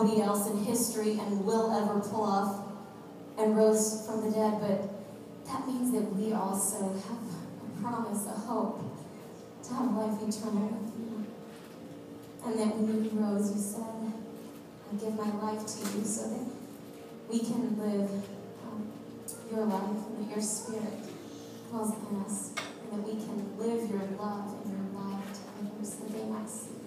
nobody else in history and will ever pull off, and rose from the dead. But that means that we also have a promise, a hope to have life eternal with you. And that when you rose, you said, I give my life to you so that we can live um, your life and that your spirit dwells in us and that we can live your love and your love to others that they might see.